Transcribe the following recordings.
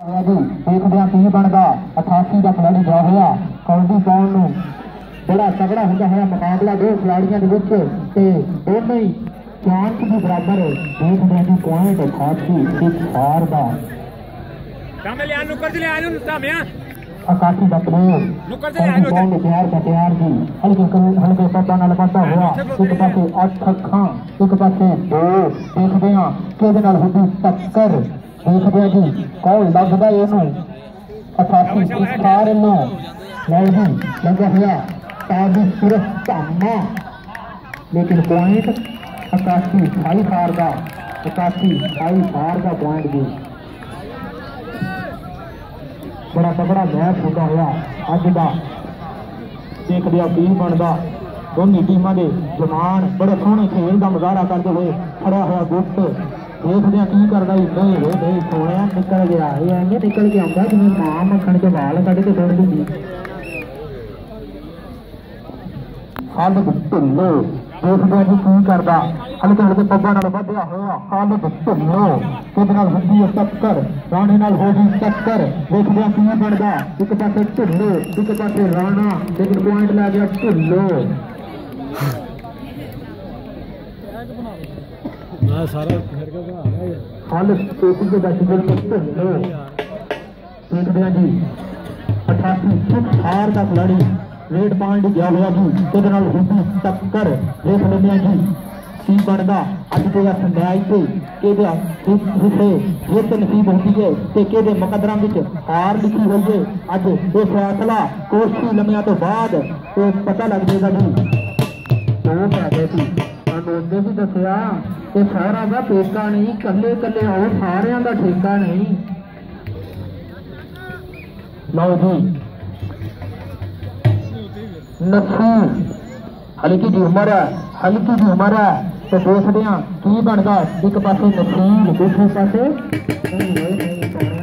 ਹੋਇਆ ਜੀ ਦੇਖਦੇ ਹਾਂ ਕੀ ਬਣਦਾ। 88 ਦਾ ਖਿਡਾਰੀ ਜਾ ਹੋਇਆ। ਕੌਡੀ ਪਾਉਣ ਨੂੰ? ਬੜਾ ਤਗੜਾ ਹੁੰਦਾ ਹੋਇਆ ਮੁਕਾਬਲਾ ਦੋ ਖਿਡਾਰੀਆਂ ਦੇ ਵਿੱਚ ਤੇ ਦੋਨੇ ਹੀ ਚਾਂਸ ਦੀ ਬਰਾਬਰ ਦੇਖਦੇ ਹਾਂ ਜੀ ਪੁਆਇੰਟ 88 ਇੱਕ ਹਾਰ ਦਾ। ਕਾਮੇ ਲਿਆ ਨੁਕਰ ਚ ਲਿਆ ਇਹਨੂੰ ਧਾਮਿਆ ਅਕਾਸ਼ੀ ਦਾ ਪਲੇਅਰ ਨੁੱਕਰ ਤੇ ਲਿਆ ਇਹਨੂੰ ਕੌਣ ਤਿਆਰ ਦਾ ਤਿਆਰ ਜੀ। ਹਲਕੇ ਕਰਨ ਹਲਕੇ ਪੱਪਾ ਨਾਲ ਪਾਸਾ ਹੋਇਆ। ਇੱਕ ਪਾਸੇ 8 ਅੱਖਾਂ ਇੱਕ ਪਾਸੇ 2 ਦੇਖਦੇ ਕਿਹਦੇ ਨਾਲ ਹੁੰਦੀ ਟੱਕਰ। दूसरे की कौन लगता इन असाथी सारे नो लौजी लगा हुआ ताजी सिर्फ़ धामा लेकिन पॉइंट अकासी फाइव हार का अकासी फाइव हार का पॉइंट भी बड़ा तगड़ा मैच होता हुआ अज का देखते हो की बनता दोनों टीमों के जवान बड़े सोहने खेल का मुजाहरा करते हुए खड़ा हुआ गुप्त ਦੇਖਦੇ ਆ ਕੀ ਕਰਦਾ ਹੀ ਨਹੀਂ ਵੇ ਨਹੀਂ ਸੋਹਣਿਆ ਨਿਕਲ ਗਿਆ ਇਹ ਐਵੇਂ ਨਿਕਲ ਕੇ ਆਉਂਦਾ ਜਿਵੇਂ ਮਾਂ ਮੱਖਣ ਦੇ ਵਾਲ ਕੱਢ ਕੇ ਤੋੜ ਦਿੰਦੀ ਹਾਲਤ ਢਿੱਲੋ ਦੇਖਦੇ ਆ ਜੀ ਕੀ ਕਰਦਾ ਹਲਕੇ ਹਲਕੇ ਪੱਬਾਂ ਨਾਲ ਵਧਿਆ ਹੋਇਆ ਹਾਲਤ ਢਿੱਲੋ ਕਿਹਦੇ ਨਾਲ ਹੁੰਦੀ ਹੈ ਟੱਕਰ ਰਾਣੇ ਨਾਲ ਹੋ ਗਈ ਟੱਕਰ ਦੇਖਦੇ ਆ ਕੀ ਬਣਦਾ ਇੱਕ ਪਾਸੇ ਢਿੱਲੋ ਇੱਕ ਪਾਸੇ ਰਾਣਾ ਲੇਕਿਨ ਪੁਆਇੰਟ ਲੈ ਗਿਆ ਢਿੱਲੋ ਮੈਂ ਸਾਰਾ ਫਿਰ ਕੇ ਬਣਾ ਲਿਆ ਯਾਰ। ਹਾਲਤ ਦੇ ਵਿੱਚ ਬਿਲਕੁਲ ਦੇਖਦੇ ਆ ਜੀ 88 ਸਿੱਖ ਹਾਰ ਦਾ ਖਿਲਾੜੀ, ਰੇਡ ਪਾਉਣ ਲਈ ਗਿਆ ਹੋਇਆ ਜੀ। ਉਹਦੇ ਨਾਲ ਹੁੰਦੀ ਟੱਕਰ। ਦੇਖ ਲੈਂਦੇ ਆ ਜੀ, ਕੀ ਬਣਦਾ। ਅੱਜ ਦੇ ਇਸ ਮੈਚ ਤੇ ਕਿਹਦੇ ਹਿੱਸੇ ਜਿੱਤ ਨਸੀਬ ਹੁੰਦੀ ਹੈ ਤੇ ਕਿਹਦੇ ਮੁਕੱਦਰਾਂ ਵਿੱਚ ਹਾਰ ਲਿਖੀ ਹੋਈ ਹੈ। ਅੱਜ ਇਹ ਫੈਸਲਾ ਕੋਸ਼ੀ ਲੰਮਿਆਂ ਤੋਂ ਬਾਅਦ ਇਹ ਪਤਾ ਲੱਗ ਜਾਏਗਾ ਜੀ। ਉਹ ਕਹਿੰਦੇ ਸੀ। ਸਾਨੂੰ ਅੱਗੇ ਵੀ ਦੱਸਿਆ ਕਿ ਸਾਰਾ ਦਾ ਪੇਕਾ ਨਹੀਂ ਕੱਲੇ ਕੱਲੇ ਉਹ ਸਾਰਿਆਂ ਦਾ ਠੇਕਾ ਨਹੀਂ ਲਓ ਜੀ ਨਫੂ ਹਲਕੀ ਦੀ ਉਮਰ ਹੈ ਹਲਕੀ ਦੀ ਉਮਰ ਹੈ ਤੇ ਦੇਖਦੇ ਹਾਂ ਕੀ ਬਣਦਾ ਇੱਕ ਪਾਸੇ ਨਸੀਬ ਦੂਸਰੇ ਪਾਸੇ ਨਹੀਂ ਨਹੀਂ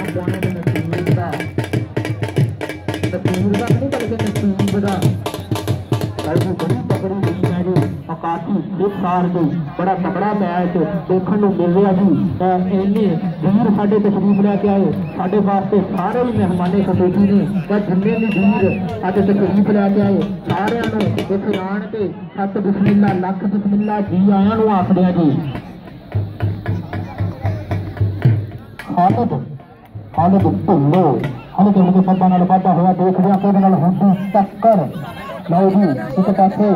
ਸਾਰ ਦੀ ਬੜਾ ਤਕੜਾ ਮੈਚ ਦੇਖਣ ਨੂੰ ਮਿਲ ਰਿਹਾ ਜੀ ਤਾਂ ਇੰਨੇ ਵੀਰ ਸਾਡੇ ਤਸ਼ਰੀਫ ਲੈ ਕੇ ਆਏ ਸਾਡੇ ਵਾਸਤੇ ਸਾਰੇ ਹੀ ਮਹਿਮਾਨੇ ਖਸੂਸੀ ਨੇ ਤਾਂ ਜਿੰਨੇ ਵੀ ਵੀਰ ਅੱਜ ਤਸ਼ਰੀਫ ਲੈ ਕੇ ਆਏ ਸਾਰਿਆਂ ਨੂੰ ਇੱਥੇ ਆਣ ਕੇ ਸਤ ਬਿਸਮਿਲ੍ਲਾ ਲੱਖ ਬਿਸਮਿਲ੍ਲਾ ਜੀ ਆਇਆਂ ਨੂੰ ਆਖਦੇ ਆ ਜੀ ਹਾਲਤ ਹਾਲਤ ਢਿੱਲੋ ਹਲਕੇ ਹਲਕੇ ਪੱਬਾਂ ਨਾਲ ਵਾਧਾ ਹੋਇਆ ਦੇਖਦੇ ਆ ਕਿਹਦੇ ਨਾਲ ਹੁੰਦੀ ਟੱਕਰ ਲਓ ਜੀ ਇੱਕ ਪਾਸੇ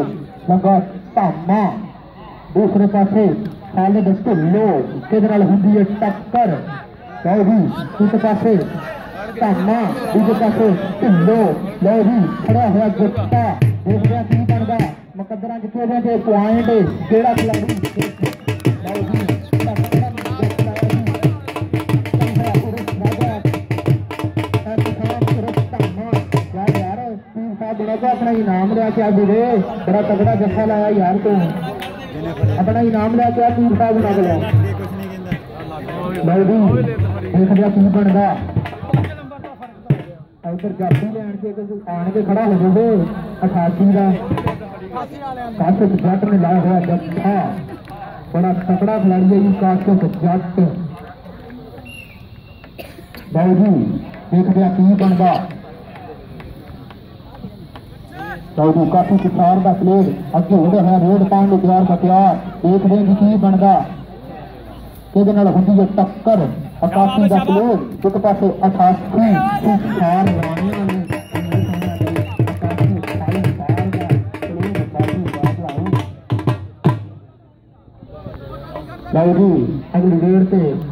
ਲੱਗਾ ਧਾਮਾ ਦੂਸਰੇ ਪਾਸੇ ਖਾਲਿਦ ਢਿੱਲੋ ਕਿਹਦੇ ਨਾਲ ਹੁੰਦੀ ਹੈ ਟੱਕਰ ਲਓ ਜੀ ਇੱਕ ਪਾਸੇ ਧਾਮਾ ਦੂਜੇ ਪਾਸੇ ਢਿੱਲੋ ਲਓ ਜੀ ਖੜਾ ਹੋਇਆ ਜੱਟਾ ਦੇਖਦੇ ਆ ਕੀ ਬਣਦਾ ਮੁਕੱਦਰਾਂ ਕਿੱਥੇ ਦੇ ਤੇ ਪੁਆਇੰਟ ਕਿਹੜਾ ਖਿਲਾੜੀ ਲਓ ਜੀ ਧੱਕਾ ਜੱਟਾ ਜੀ ਆਪਣਾ ਇਨਾਮ ਲਿਆ ਕੇ ਆ ਵੀਰੇ ਬੜਾ ਤਗੜਾ ਜੱਫਾ अपना इनाम लैके तू भाग ना गया भाई जी देख लिया की बनदा इधर जाती लैंड के कुछ आन के खड़ा हो जाओगे अठासी का। काश जट ने लाया हुआ जट था। बड़ा तकड़ा खिलाड़ी है काश जट भाई जी देख लिया की बनदा सऊदी काफ़ी किशोर का प्लेट अगे होंगे हैं रोड पाउंड प्यार का प्यार देख रहे हैं की बनता टक्कर अठासी का प्लेट एक पास अठासी किशोर जी अगली रेड से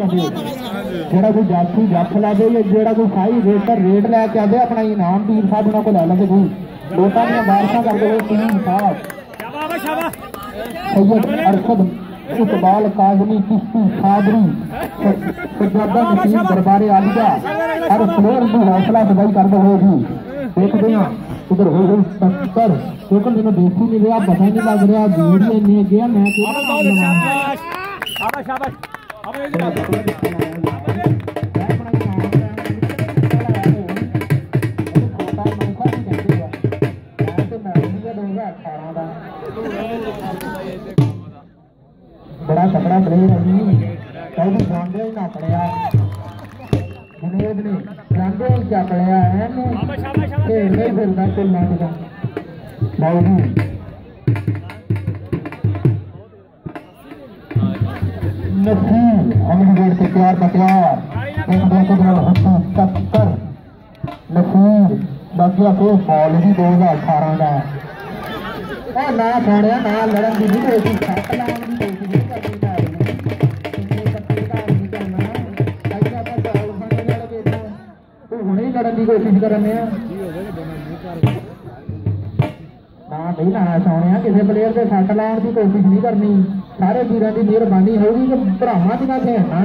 जरा कोई ਕੋਈ ਜਾਤੀ ला दे जरा कोई खाई रेट का रेट लैके आ गया अपना इनाम ਆਪਣਾ साहब उन्होंने को ला लेंगे जी वोटा दिन ਲੋਕਾਂ कर ਬਾਰਸ਼ਾਂ ਕਰਦੇ ਹੋਏ इकबाल काजमी किश्ती खादरी सजादा नसीम दरबारे आलिया और फ्लोर की हौसला अफजाई कर दो जी देखते हैं उधर हो गई सत्तर लेकिन मैंने देखी नहीं रहा पता नहीं लग रहा दूर ही नहीं गया मैं बड़ा कपड़ा प्लेयर है जी कभी जानते ना पड़िया मनोज ने जानते क्या पड़िया है खेलने फिरना चलना बाबू जी में ठीक अमीर से प्यार दो हज़ार अठारह का ना छोड़िया, ना लड़न की भी तो कोशिश कोशिश करने ना भाई, ना सोने किसी प्लेयर से सट लाने की कोशिश नहीं करनी। ਲੜਨ ਦੀ ਨਹੀਂ ਕੋਈ ਸੱਟ ਲਾਉਣ ਦੀ ਕੋਈ ਨਹੀਂ ਕਰਨੀ ਚਾਹੀਦੀ ਕਿੰਨੇ ਕੱਟੇ ਦਾ ਨਹੀਂ ਕਰਨਾ ਅੱਜ ਆਪਾਂ ਚਾਲ ਖਾਣੇ ਨਾਲ ਵੇਖੋ ਤੂੰ ਹੁਣੇ ਹੀ ਲੜਨ ਦੀ ਕੋਸ਼ਿਸ਼ ਕਰਨੇ ਆ ਨਾ ਬਈ ਨਾ ਸੋਣਿਆ ਕਿਸੇ ਪਲੇਅਰ ਦੇ ਸੱਟ ਲਾਉਣ ਦੀ ਕੋਸ਼ਿਸ਼ ਨਹੀਂ ਕਰਨੀ ਸਾਰੇ ਵੀਰਾਂ ਦੀ ਮਿਹਰਬਾਨੀ ਹੋਊਗੀ ਕਿ ਭਰਾਵਾਂ ਦੀਆਂ ਖੇਡਾਂ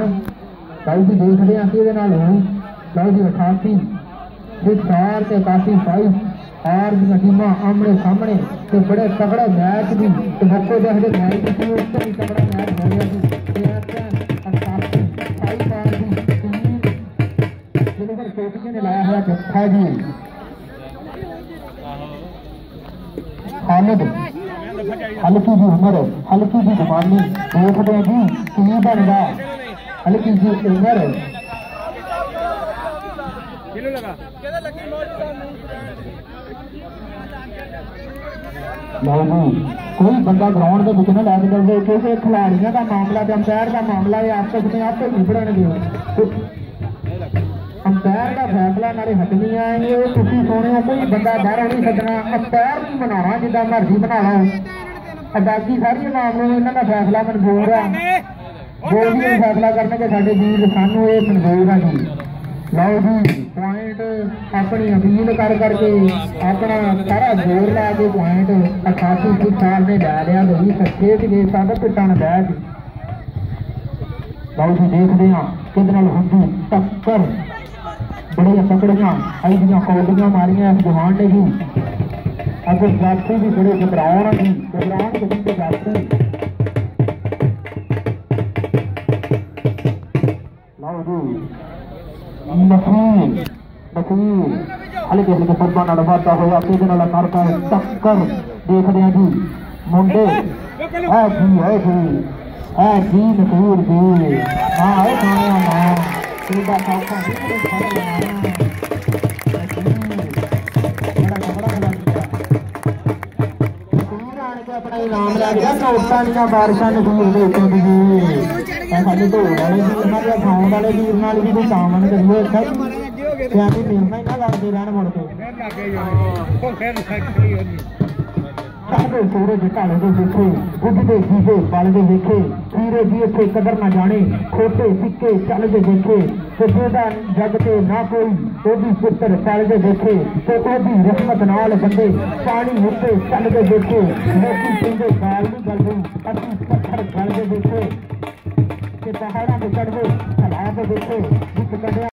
ਕੱਲ ਦੀ ਦੇਖਦੇ ਆਂ ਕਿ ਇਹਦੇ ਨਾਲ ਹੋਊ ਲਓ ਜੀ 88 ਤੇ ਚਾਰ ਤੇ ਕਾਫੀ ਫਾਈਵ ਆਰ ਦੀਆਂ ਟੀਮਾਂ ਆਮਣੇ ਸਾਹਮਣੇ ਤੇ ਬੜੇ ਤਗੜੇ ਮੈਚ ਵੀ ਤੇ ਬੱਚੇ ਦੇਖਦੇ ਮੈਚ ਵੀ ਸੀ ਉਸ ਤੋਂ ਵੀ ਤਗੜਾ ਮੈਚ ਹੋ ਰਿਹਾ ਸੀ ਤੇ ਐਸਐਨ ਕਾਫੀ ਫਾਈਵ ਆਰ ਦੀ ਟੀਮ ਜਿਹਨੇ ਫਿਰ ਕੋਟੀਆਂ ਨੇ ਲਾਇਆ ਹੋਇਆ ਜੱਫਾ ਜੀ ਹਾਲਦ हल्की जी उम्र हल्की जी जबानी देखते हैं जी की बनता हल्की जी उम्र। कोई बंदा ग्राउंड के बिच ना ला निकल किसी खिलाड़ियों का मामला या अंपायर का मामला या आपस में आपको निबड़न गए ਇਹ ਦਾ ਫੈਸਲਾ ਨਾਲੇ ਹਟਮੀਆਂ ਇਹ ਤੁਸੀਂ ਸੁਣਿਓ ਕੋਈ ਬੰਦਾ ਬਾਹਰੋਂ ਨਹੀਂ ਛੱਡਣਾ। ਅੰਪਾਇਰ ਨਹੀਂ ਬਣਾਉਣਾ ਜਿੱਦਾਂ ਮਰਜ਼ੀ ਬਣਾ ਲਓ ਅਦਾਗੀ ਸਾਰੀ ਮਾਮਲੇ ਇਹਨਾਂ ਦਾ ਫੈਸਲਾ ਮਨਜ਼ੂਰ ਆ। ਜੋ ਵੀ ਫੈਸਲਾ ਕਰਨਗੇ, ਸਾਡੇ ਵੀਰ ਸਾਨੂੰ ਇਹ ਮਨਜ਼ੂਰ ਆ ਜੀ। ਲਓ ਜੀ ਪੁਆਇੰਟ ਆਪਣੀ ਅਪੀਲ ਕਰ ਕਰਕੇ ਆਪਣਾ ਸਾਰਾ ਜ਼ੋਰ ਲਾ ਕੇ ਪੁਆਇੰਟ 88 ਫੁੱਟ ਸਾਲ ਨੇ ਲੈ ਲਿਆ ਬਈ ਸੱਚੇ ਤੇ ਸਭ ਪਿੱਟਣ ਬਹਿ ਜੀ ਲਓ ਜੀ, ਦੇਖਦੇ ਹਾਂ ਕਿਹਦੇ ਨਾਲ ਹੁੰਦੀ ਟੱਕਰ। बड़िया पकड़िया ऐसा कौडिया मारिया जहान ने भी अगर जाती भी बड़े घबराओ ना जी। घबराओ हल्के हल्के तेज करता है टक्कर। हैं जी। मुंडे। है जी है जी। है जी, नसीर जी। हाँ, है ਨਾ ਇਹਦਾ ਸੌਖਾ ਨਹੀਂ ਫੜ ਲੈਣਾ ਬੜਾ ਬੜਾ ਲੱਗਦਾ ਨਸੀਬ ਆਣ ਕੇ ਆਪਣਾ ਇਨਾਮ ਲੈ ਗਿਆ ਨੋਟਾਂ ਦੀਆਂ ਬਾਰਿਸ਼ਾਂ ਨਸੀਬ ਦੇ ਉੱਤੇ ਜੀ ਇਹ ਸਾਡੇ ਢੋਲ ਵਾਲੇ ਵੀ ਉਹਨਾਂ ਦੇ ਸਾਊਂਡ ਵਾਲੇ ਵੀਰ ਨਾਲ ਵੀ ਕੋਈ ਸਾਮਨ ਕਰੀਏ ਸਹੀ ਤੇ ਆਪੇ ਮਿਲਣਾ ਹੀ ਨਾ ਲੱਗਦੇ ਰਹਿਣ ਮੁੜ ਕੇ ਸਾਡੇ ਸੂਰਜ ਢਾਲੇ ਦੇ ਦੇਖੇ ਉੱਡਦੇ ਜੀਵੇ ਬਲਦੇ ਦੇਖੇ ਵੀਰੇ ਜੀ ਇੱਥੇ ਕਦਰ ਨਾ ਜਾਣੇ, ਖੋਟੇ ਸਿੱਕੇ ਚੱਲਦੇ ਦੇਖੇ ਤੇ ਜਿਹਦਾ ਜਗ ਤੇ ਨਾ ਕੋਈ, ਉਹਦੀ ਪੁੱਤਰ ਚੱਲਦੇ ਦੇਖੇ ਤੇ ਉਹਦੀ ਰਹਿਮਤ ਨਾਲ ਬੰਦੇ ਪਾਣੀ ਉੱਤੇ ਚੱਲਦੇ ਦੇਖੇ ਲੋਕੀ ਕਹਿੰਦੇ ਗਾਲ ਨਹੀਂ ਅਸੀਂ ਪੱਥਰ ਗਲਦੇ ਦੇਖੇ ਤੇ ਪਹਾੜਾਂ ਤੇ ਚੜ੍ਹਦੇ ਹਲਾ ਕੇ ਦੇਖੇ ਜਿੱਤ ਕੱਢਿਆ